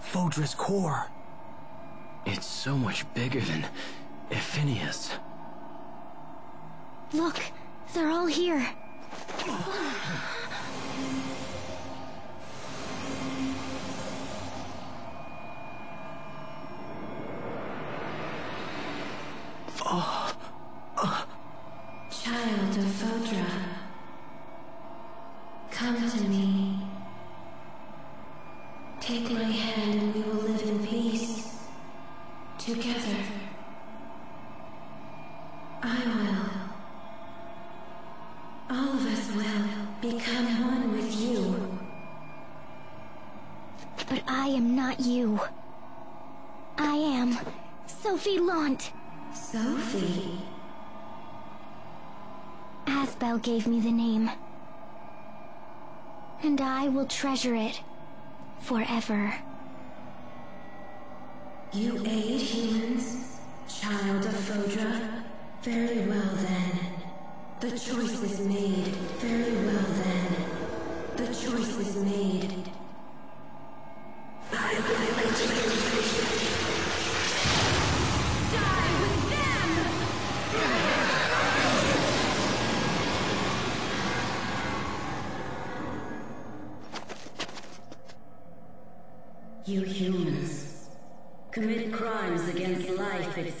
Fodra's core. It's so much bigger than Ephinea. Look, they're all here. I am not you. I am Sophie Lhant. Sophie. Asbel gave me the name. And I will treasure it forever. You aid humans, child of Fodra? Very well then. The choice is made. Very well then. The choice is made.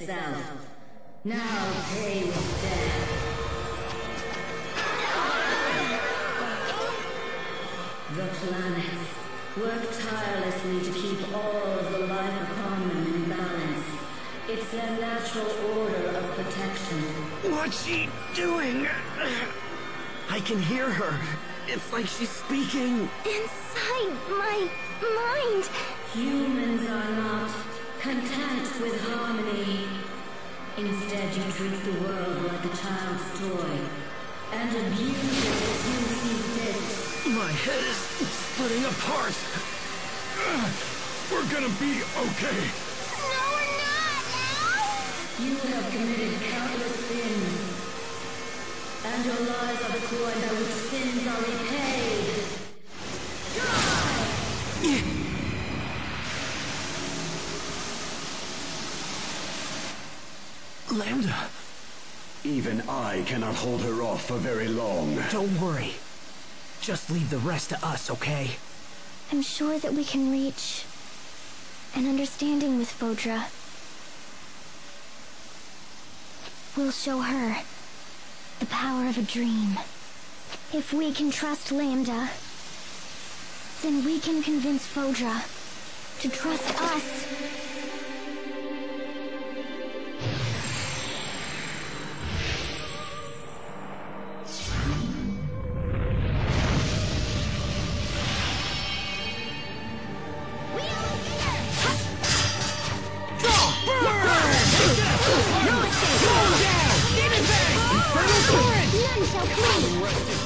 Itself. Now pay with death. The planets work tirelessly to keep all of the life upon them in balance. It's their natural order of protection. What's she doing? I can hear her. It's like she's speaking. Inside my mind. Humans are not content with harmony. Instead, you treat the world like a child's toy and abuse it as you see fit. My head is splitting apart. We're gonna be okay. No, we're not! You have committed countless sins, and your lives are the coin by which sins are repaid. Lambda, Even I cannot hold her off for very long. don't worry. Just leave the rest to us, okay? I'm sure that we can reach an understanding with Fodra. We'll show her the power of a dream. If we can trust Lambda, then we can convince Fodra to trust us.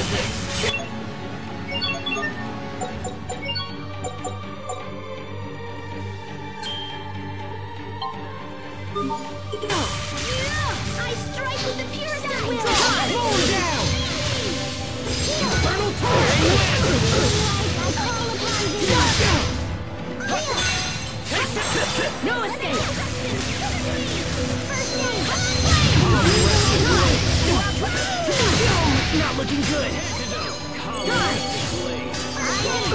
escape!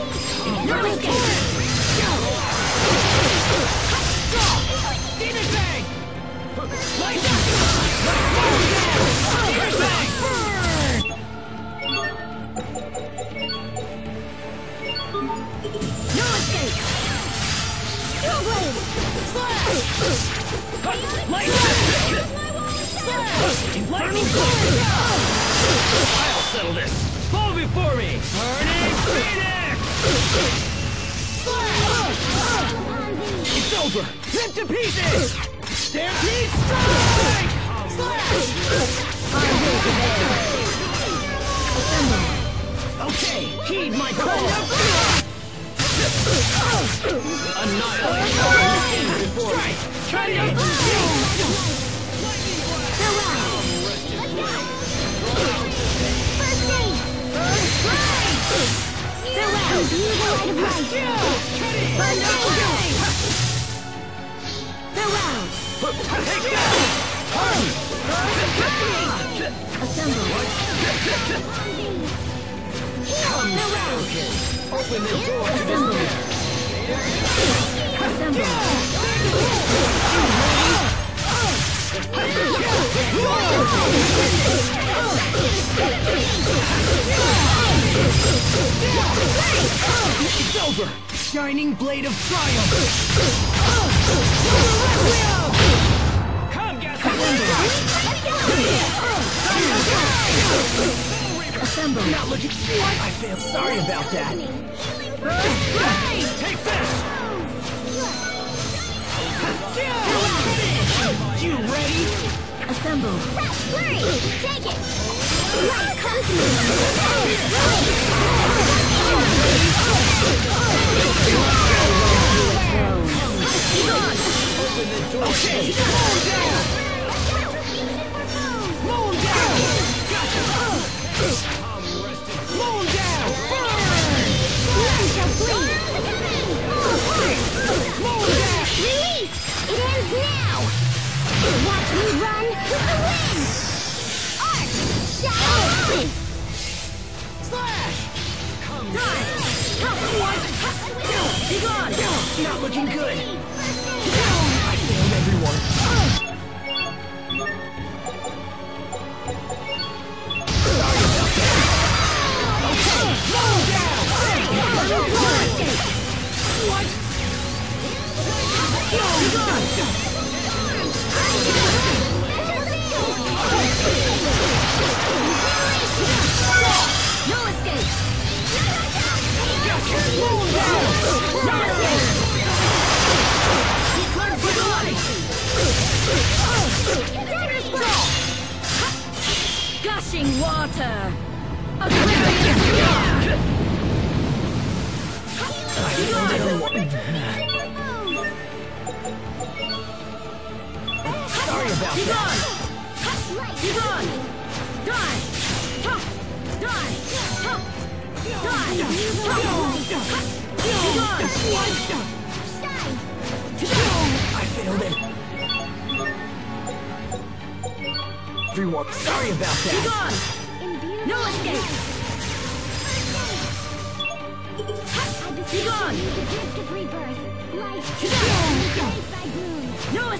No Stampede strike! Okay, heed my call! Annihilate all things before me! Try Farewell! View the light of light! Farewell! Assemble! Farewell! Open the door Assemble! Assemble! It's over! Shining blade of triumph! Assemble! Not looking? I feel sorry about that. Take this! You ready? Assemble! Flurry! Take it! Light comes Okay! Moon down! Moon down! Gotcha! Moon down! None shall flee! Moon down! Release! It ends now! Watch me run with the wind! Arc! Shadow! Slash! Be gone! Not looking good! Gushing water! Oblivious Sorry about Be that. Be! Be. Everyone, sorry about Be that. gone! No escape! Be gone! The gift of rebirth. Be by gloom. No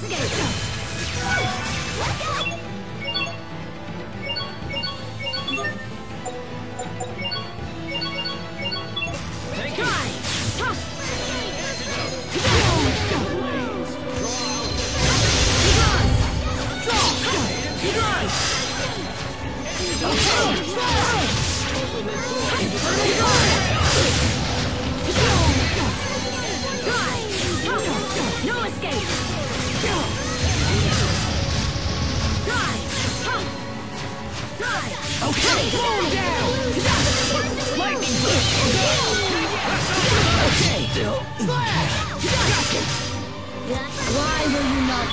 Lightning bolt. Okay. Why will you not?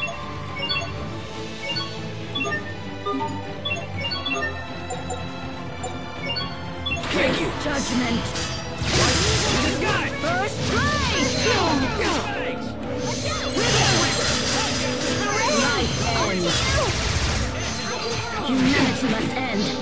Thank you. Judgment! First strike! Life ends. Humanity must end.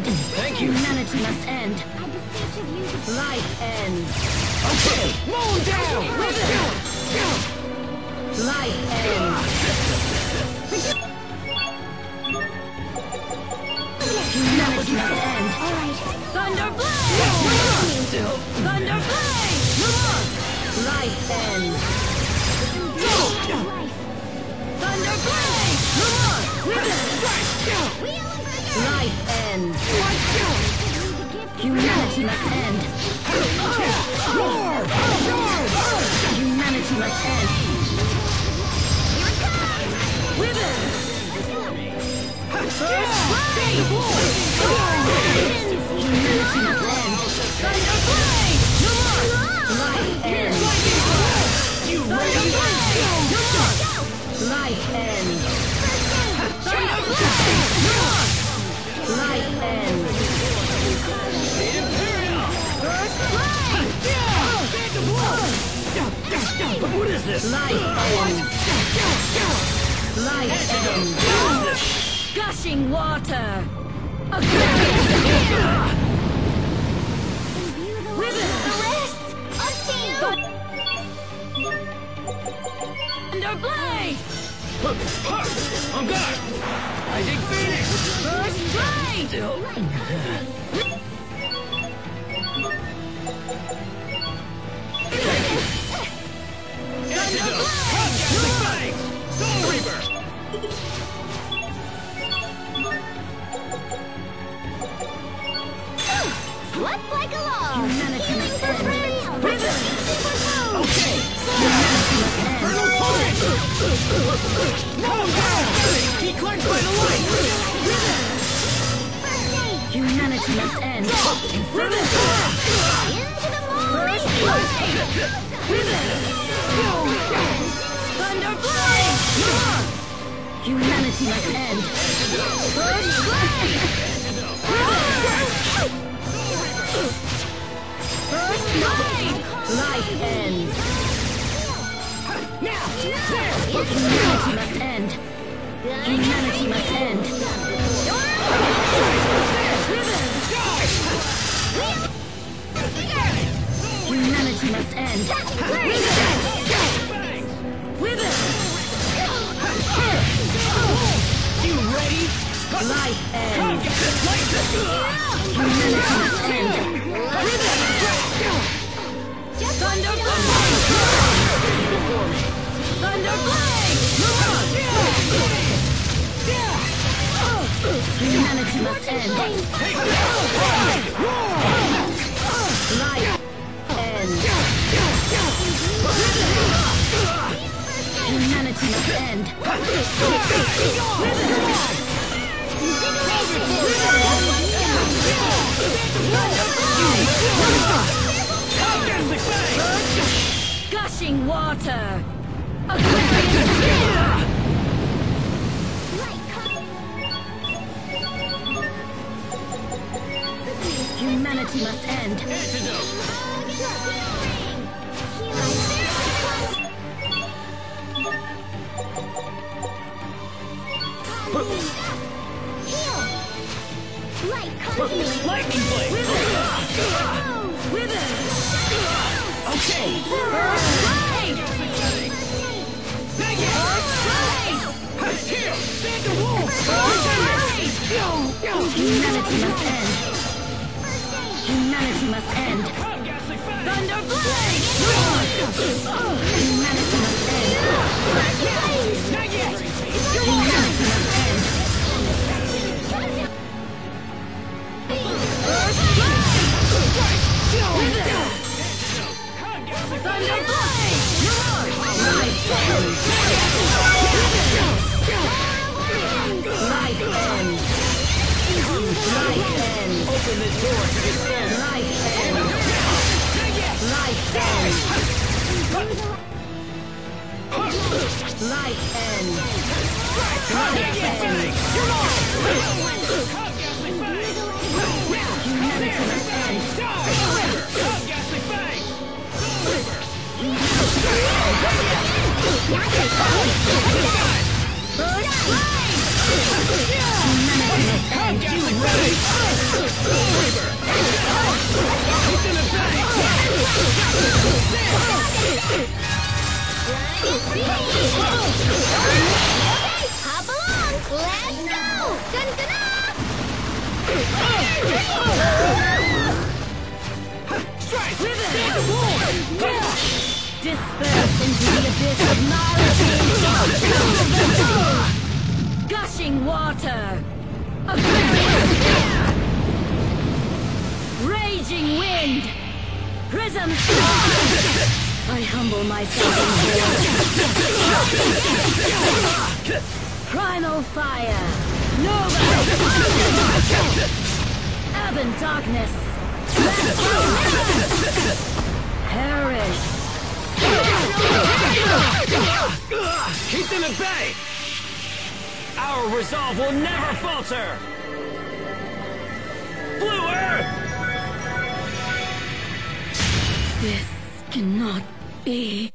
Thank you. Humanity must end. I beseech of you to Life ends. Okay, moon down! Life ends. Humanity must end. All right. Thunder Blade! Thunder Blade! No more! Life ends. Life. Thunder Blade! No more! Life ends. Humanity must end. Humanity must end. Here Wither! First Blade! Humanity What is this? Life. Life. Gushing water. Aquarius spear. Wither. Thunder Blade. On guard! I dig Phoenix! First Blade. Humanity must end. Life ends. Now! Humanity must end. Humanity must end. Humanity must end. Wither! Life ends. Congastic Light! Humanity must end. Humanity must end. Life ends. Humanity must end. Gushing water! Humanity must end. Antidote! Lightning Blade! Wither! Okay! The wolf! Humanity must end. Humanity must end. Thunder Blade! Humanity must end. Humanity must end. Light end. Light end. Light end. Hop along! Let's go! Dun-dun-ah! Disperse into the abyss of knowledge! Gushing water! A! Raging wind! Prism! I humble myself in. Primal fire! Nova! Darkness! Perish! Keep them at bay! Our resolve will never falter! Blue Earth! This cannot be.